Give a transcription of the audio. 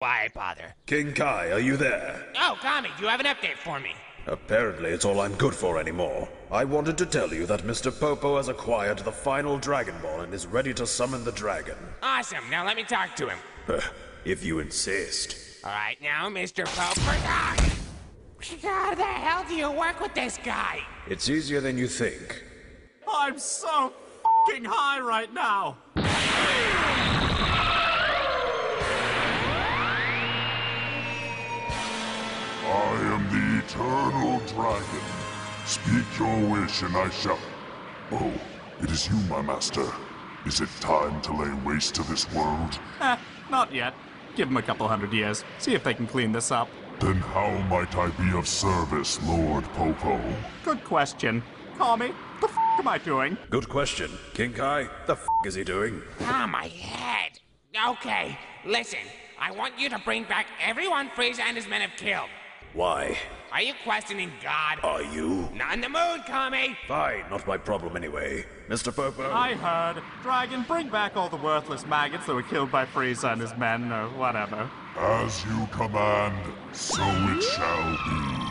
Why bother? King Kai, are you there? Oh, Kami, do you have an update for me? Apparently, it's all I'm good for anymore. I wanted to tell you that Mr. Popo has acquired the final Dragon Ball and is ready to summon the dragon. Awesome, now let me talk to him. if you insist. Alright, now, Mr. Popo. How the hell do you work with this guy? It's easier than you think. I'm so fing high right now. Eternal Dragon. Speak your wish and I shall... Oh, it is you, my master. Is it time to lay waste to this world? Eh, not yet. Give them a couple hundred years. See if they can clean this up. Then how might I be of service, Lord Popo? Good question. Call me. The f am I doing? Good question. King Kai, the f is he doing? Ah, my head. Okay, listen. I want you to bring back everyone Frieza and his men have killed. Why? Are you questioning God? Are you? Not in the mood, Kami. Fine, not my problem anyway. Mr. Popo? I heard. Dragon, bring back all the worthless maggots that were killed by Frieza and his men, or whatever. As you command, so it shall be.